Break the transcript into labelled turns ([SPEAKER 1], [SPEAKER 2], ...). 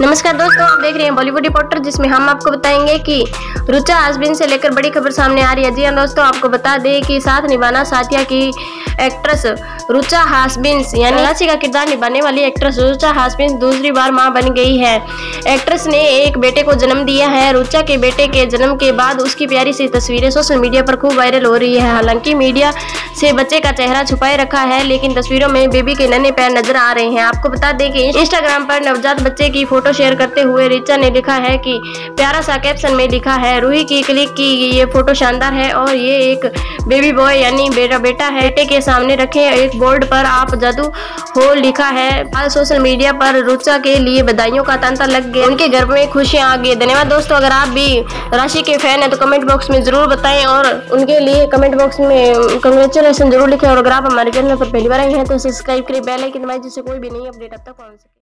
[SPEAKER 1] नमस्कार दोस्तों, आप देख रहे हैं बॉलीवुड रिपोर्टर जिसमें हम आपको बताएँगे कि रुचा आजबिन से लेकर बड़ी खबर सामने आ रही है। जी हाँ दोस्तों, आपको बता दें कि साथ निभाना साथिया की एक्ट्रेस रुचा हासबिन यानी लाची का किरदार निभाने वाली एक्ट्रेस रुचा हासबिन दूसरी बार माँ बन गई है। एक्ट्रेस ने एक बेटे को जन्म दिया है। रुचा के बेटे के जन्म के बाद उसकी प्यारी सी तस्वीरें सोशल मीडिया पर खूब वायरल हो रही है। हालाँकि मीडिया से बच्चे का चेहरा छुपाए रखा है लेकिन तस्वीरों में बेबी के नन्हे पैर नज़र आ रहे हैं। आपको बता दें कि इंस्टाग्राम पर नवजात बच्चे की फ़ोटो शेयर करते हुए रिचा ने लिखा है कि प्यारा सा कैप्शन में लिखा है रूही की क्लिक की ये फ़ोटो शानदार है और ये एक बेबी बॉय यानी मेरा बेटा है। बेटे के सामने रखे बोर्ड पर आप जादू हो लिखा है। आज सोशल मीडिया पर रुचा के लिए बधाइयों का तांता लग गया। उनके घर में खुशियाँ आ गई। धन्यवाद दोस्तों, अगर आप भी राशि के फ़ैन है तो कमेंट बॉक्स में ज़रूर बताएँ और उनके लिए कमेंट बॉक्स में कंग्रेचुलेसन ज़रूर लिखें। और अगर आप हमारे चैनल पर पहली बार आए हैं तो सब्सक्राइब करें। बेल आइकन दबाएँ जिससे कोई भी नई अपडेट अब तक पहुँच सके।